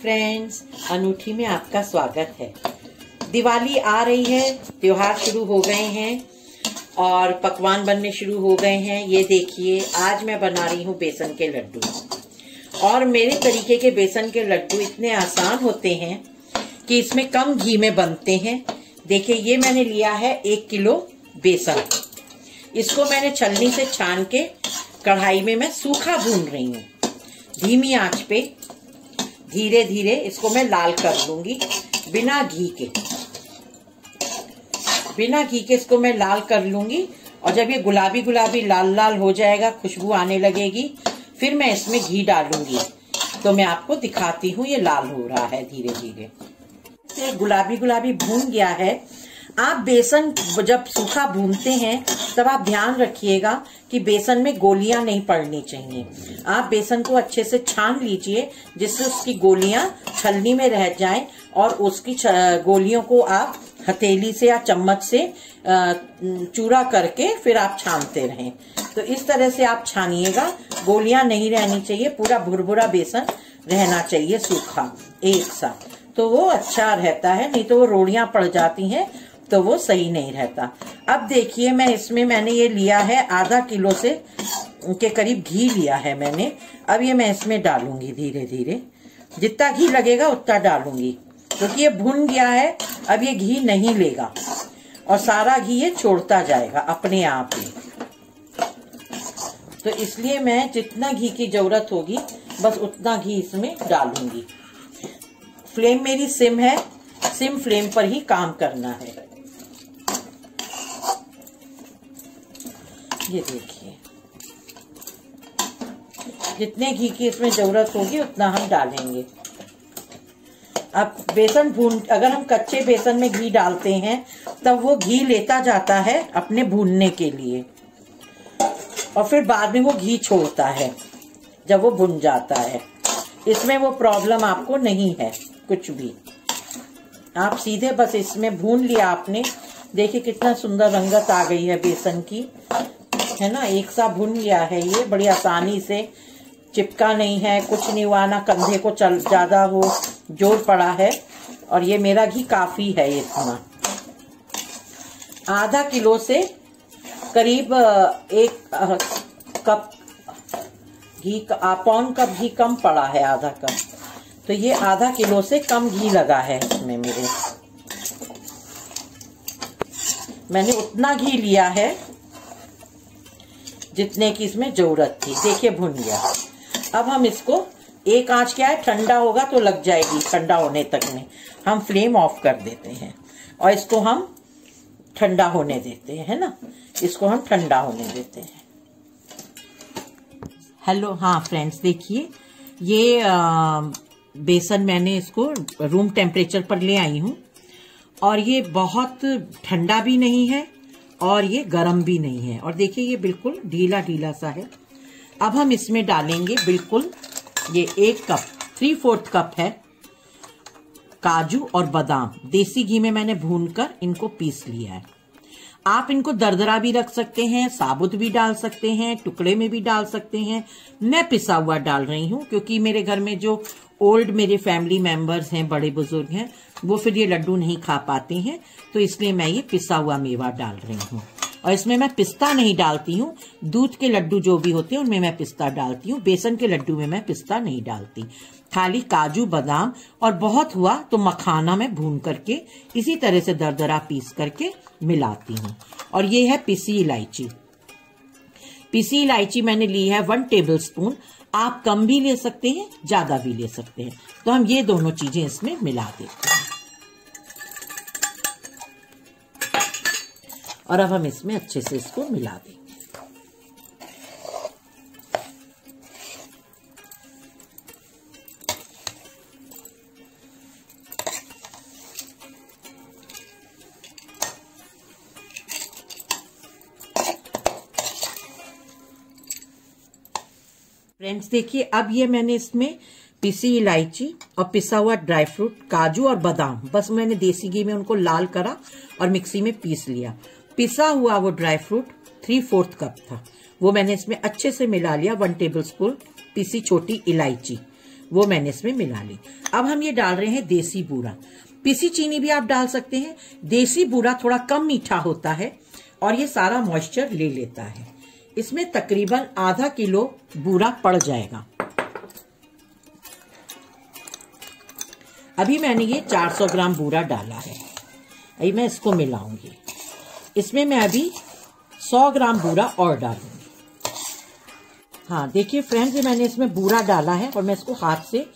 Friends अनूठी में आपका स्वागत है। दिवाली आ रही है, त्योहार शुरू हो गए हैं और पकवान बनने शुरू हो गए हैं। ये देखिए, आज मैं बना रही हूँ बेसन के लड्डू। और मेरे तरीके के बेसन के लड्डू इतने आसान होते हैं कि इसमें कम घी में बनते हैं। देखिए, ये मैंने लिया है एक किलो बेसन। इसको मैंने छलनी से छान के कढ़ाई में मैं सूखा भून रही हूँ। धीमी आँच पे धीरे धीरे इसको मैं लाल कर लूँगी बिना घी के। बिना घी के इसको मैं लाल कर लूँगी और जब ये गुलाबी गुलाबी लाल लाल हो जाएगा, खुशबू आने लगेगी, फिर मैं इसमें घी डालूँगी। तो मैं आपको दिखाती हूँ, ये लाल हो रहा है धीरे धीरे गुलाबी गुलाबी भून गया है। आप बेसन जब सूखा भूनते हैं, तब आप ध्यान रखिएगा कि बेसन में गोलियाँ नहीं पड़नी चाहिए। आप बेसन को अच्छे से छान लीजिए, जिससे उसकी गोलियाँ छलनी में रह जाएँ और उसकी गोलियों को आप हथेली से या चम्मच से चूरा करके फिर आप छानते रहें। तो इस तरह से आप छानिएगा, गोलियाँ नहीं रहनी चाहिए, पूरा भुरभुरा बेसन रहना चाहिए सूखा, एक साथ तो वो अच्छा रहता है, नहीं तो वो रोड़ियाँ पड़ जाती हैं तो वो सही नहीं रहता। अब देखिए, मैं इसमें मैंने ये लिया है, आधा किलो से के करीब घी लिया है मैंने। अब ये मैं इसमें डालूँगी धीरे धीरे। जितना घी लगेगा, उतना डालूँगी। क्योंकि तो ये भुन गया है, अब ये घी नहीं लेगा। और सारा घी ये छोड़ता जाएगा अपने आप ही। तो इसलिए मैं जितना घी की ज़रूरत होगी, बस उतना घी इसमें डालूँगी। फ्लेम मेरी सिम है, सिम फ्लेम पर ही काम करना है। ये देखिए। जितने घी की इसमें ज़रूरत होगी, उतना हम डालेंगे। अब बेसन भून, अगर हम कच्चे बेसन में घी डालते हैं, तब वो घी लेता जाता है अपने भूनने के लिए। और फिर बाद में वो घी छोड़ता है, जब वो भुन जाता है। इसमें वो प्रॉब्लम आपको नहीं है, कुछ भी। आप सीधे बस इसमें भून लिया आपने। देखिए कितना सुंदर रंगत आ गई है बेसन की। है ना, एक सा भुन गया है ये, बड़ी आसानी से। चिपका नहीं है, कुछ नहीं हुआ, ना कंधे को चल, ज़्यादा वो ज़ोर पड़ा है। और ये मेरा घी काफ़ी है इतना आधा किलो से करीब एक कप घी पौन कप घी कम पड़ा है, आधा कप। तो ये आधा किलो से कम घी लगा है इसमें मेरे। मैंने उतना घी लिया है। जितने की इसमें ज़रूरत थी। देखिए भुन गया अब हम इसको एक आँच क्या है ठंडा होगा तो लग जाएगी ठंडा होने तक में। हम फ्लेम ऑफ़ कर देते हैं और इसको हम ठंडा होने देते हैं है ना? इसको हम ठंडा होने देते हैं। हेलो हाँ फ्रेंड्स देखिए ये आ, बेसन मैंने इसको रूम टेम्परेचर पर ले आई हूँ और ये बहुत ठंडा भी नहीं है और ये गरम भी नहीं है। और देखिए ये बिल्कुल ढीला ढीला सा है। अब हम इसमें डालेंगे बिल्कुल ये एक कप थ्री फोर्थ कप है काजू और बादाम। देसी घी में मैंने भूनकर इनको पीस लिया है। आप इनको दरदरा भी रख सकते हैं, साबुत भी डाल सकते हैं, टुकड़े में भी डाल सकते हैं। मैं पिसा हुआ डाल रही हूँ, क्योंकि मेरे घर में जो ओल्ड मेरे फैमिली मेंबर्स हैं, बड़े बुज़ुर्ग हैं, वो फिर ये लड्डू नहीं खा पाते हैं तो इसलिए मैं ये पिसा हुआ मेवा डाल रही हूँ। और इसमें मैं पिस्ता नहीं डालती हूँ। दूध के लड्डू जो भी होते हैं, उनमें मैं पिस्ता डालती हूँ। बेसन के लड्डू में मैं पिस्ता नहीं डालती। खाली काजू, बादाम और बहुत हुआ तो मखाना में भून करके, इसी तरह से दरदरा पीस करके मिलाती हूँ। और ये है पिसी इलायची। पिसी इलायची मैंने ली है वन टेबल स्पून आप कम भी ले सकते हैं, ज़्यादा भी ले सकते हैं। तो हम ये दोनों चीज़ें इसमें मिला देते हैं। और अब हम इसमें अच्छे से इसको मिला देंगे। फ्रेंड्स, देखिए, अब ये मैंने इसमें पिसी इलायची और पिसा हुआ ड्राई फ्रूट, काजू और बादाम, बस मैंने देसी घी में उनको लाल करा और मिक्सी में पीस लिया। पिसा हुआ वो dry fruit three fourth cup था। वो मैंने इसमें अच्छे से मिला लिया वन टेबल स्पून पिसी छोटी इलायची। वो मैंने इसमें मिला ली। अब हम ये डाल रहे हैं देसी बूरा। पिसी चीनी भी आप डाल सकते हैं। देसी बूरा थोड़ा कम मीठा होता है और ये सारा मॉइस्चर ले लेता है। इसमें तकरीबन आधा किलो बूरा पड़ जाएगा। अभी मैंने ये 400 ग्राम बूरा डाला है। अभी मैं इसको मिलाऊँगी। इसमें मैं अभी 100 ग्राम बूरा और डालूँगी। हाँ देखिए फ्रेंड्स ये मैंने इसमें बूरा डाला है और मैं इसको हाथ से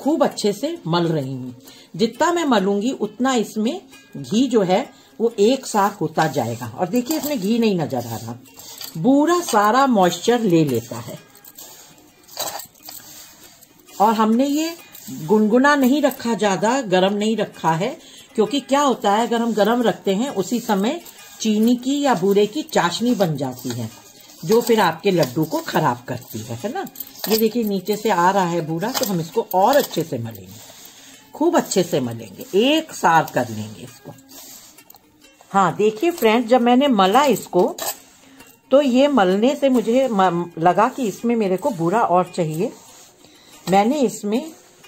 खूब अच्छे से मल रही हूँ। जितना मैं मलूँगी, उतना इसमें घी जो है, वो एक साथ होता जाएगा। और देखिए, इसमें घी नहीं नज़र आ रहा। बूरा सारा मॉइस्चर ले लेता है। और हमने ये गुनगुना नहीं रखा ज़्यादा, गरम नहीं रखा है, क्योंकि क्या होता है, अगर हम गरम रखते हैं, उसी समय चीनी की या बूरे की चाशनी बन जाती है, जो फिर आपके लड्डू को खराब करती है है ना? ये देखिए, नीचे से आ रहा है बूरा तो हम इसको और अच्छे से मलेंगे। खूब अच्छे से मलेंगे, एक सार कर लेंगे इसको। हाँ देखिए फ्रेंड जब मैंने मला इसको तो ये मलने से मुझे लगा कि इसमें मेरे को बूरा और चाहिए। मैंने इसमें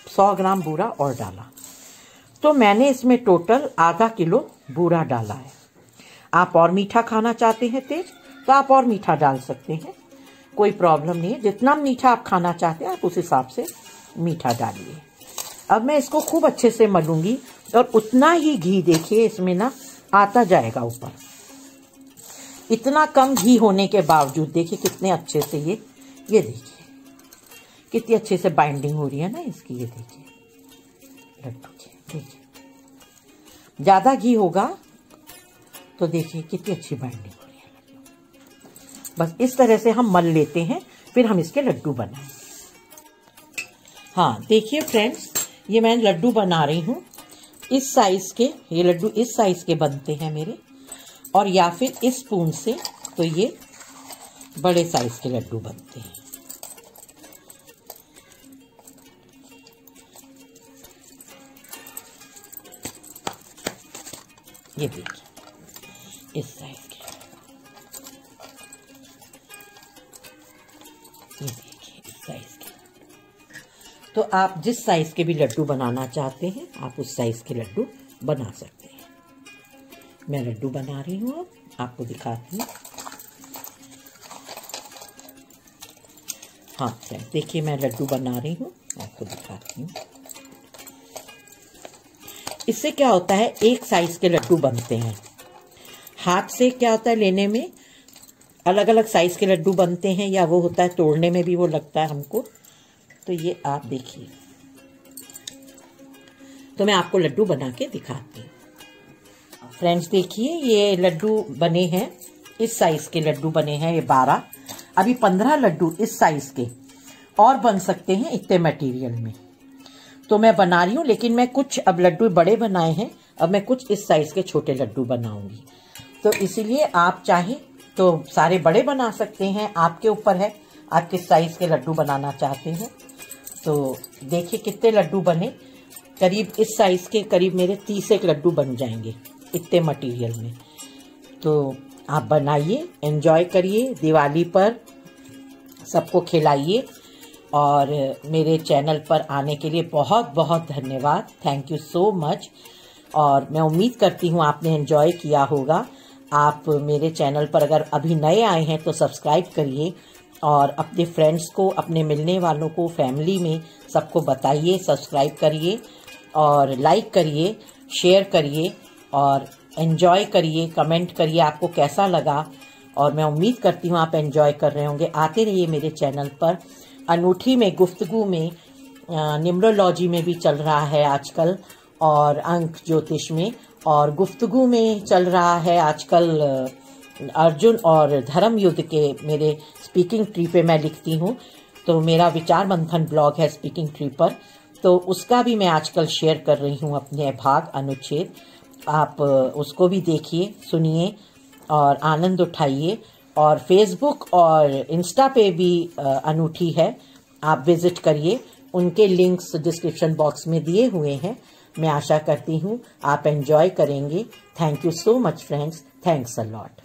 100 ग्राम बूरा और डाला। तो मैंने इसमें टोटल आधा किलो बूरा डाला है। आप और मीठा खाना चाहते हैं तेज तो आप और मीठा डाल सकते हैं। कोई प्रॉब्लम नहीं है, जितना मीठा आप खाना चाहते हैं, आप उस हिसाब से मीठा डालिए। अब मैं इसको खूब अच्छे से मलूँगी और उतना ही घी देखिए, इसमें ना आता जाएगा ऊपर। इतना कम घी होने के बावजूद देखिए कितने अच्छे से ये ये देखिए। कितनी अच्छे से बाइंडिंग हो रही है ना इसकी, ये देखिए। लड्डू देखिए। ज़्यादा घी होगा तो देखिए कितनी अच्छी बाइंडिंग हो रही है। बस इस तरह से हम मल लेते हैं, फिर हम इसके लड्डू बनाए। हाँ देखिए फ्रेंड्स ये मैं लड्डू बना रही हूँ। इस साइज़ के, ये लड्डू इस साइज़ के बनते हैं मेरे। और या फिर इस स्पून से तो ये बड़े साइज़ के लड्डू बनते हैं। ये देखिए। इस साइज़ के ये देखिए इस साइज़ के. तो आप जिस साइज़ के भी लड्डू बनाना चाहते हैं, आप उस साइज़ के लड्डू बना सकते हैं. मैं लड्डू बना रही हूँ आपको दिखाती हूँ. हाँ फ्रेंड देखिए, मैं लड्डू बना रही हूँ. आपको दिखाती हूँ. इससे क्या होता है, एक साइज़ के लड्डू बनते हैं. हाथ से क्या होता है लेने में? अलग अलग साइज़ के लड्डू बनते हैं या वो होता है तोड़ने में भी वो लगता है हमको। तो ये आप देखिए। तो मैं आपको लड्डू बना के दिखाती हूँ। फ्रेंड्स देखिए, ये लड्डू बने हैं। इस साइज़ के लड्डू बने हैं ये बारह। अभी पंद्रह लड्डू इस साइज़ के। और बन सकते हैं इतने मटेरियल में। तो मैं बना रही हूँ, लेकिन मैं कुछ, अब लड्डू बड़े बनाए हैं। अब मैं कुछ इस साइज़ के छोटे लड्डू बनाऊँगी। तो इसीलिए आप चाहें तो सारे बड़े बना सकते हैं, आपके ऊपर है। आप किस साइज़ के लड्डू बनाना चाहते हैं? तो देखिए कितने लड्डू बने। करीब इस साइज़ के करीब मेरे तीस एक लड्डू बन जाएँगे इतने मटेरियल में। तो आप बनाइए एंजॉय करिए, दिवाली पर सबको खिलाइए और मेरे चैनल पर आने के लिए बहुत बहुत धन्यवाद। थैंक यू सो मच और मैं उम्मीद करती हूँ आपने एंजॉय किया होगा। आप मेरे चैनल पर अगर अभी नए आए हैं तो सब्सक्राइब करिए और अपने फ्रेंड्स को, अपने मिलने वालों को फैमिली में सबको बताइए सब्सक्राइब करिए और लाइक करिए शेयर करिए और एंजॉय करिए कमेंट करिए आपको कैसा लगा। और मैं उम्मीद करती हूँ आप एंजॉय कर रहे होंगे। आते रहिए मेरे चैनल पर। अनूठी में गुफ्तगु में निम्रोलॉजी में भी चल रहा है आजकल और अंक ज्योतिष में। और गुफ्तगु में चल रहा है आजकल अर्जुन और धर्म युद्ध के मेरे स्पीकिंग ट्री पे मैं लिखती हूँ। तो मेरा विचार मंथन ब्लॉग है स्पीकिंग ट्री पर। तो उसका भी मैं आजकल शेयर कर रही हूँ अपने भाग, अनुच्छेद। आप उसको भी देखिए, सुनिए और आनंद उठाइए। और फेसबुक और इंस्टा पे भी अनूठी है। आप विज़िट करिए। उनके लिंक्स डिस्क्रिप्शन बॉक्स में दिए हुए हैं। मैं आशा करती हूँ आप एंजॉय करेंगे. Thank you so much friends thanks a lot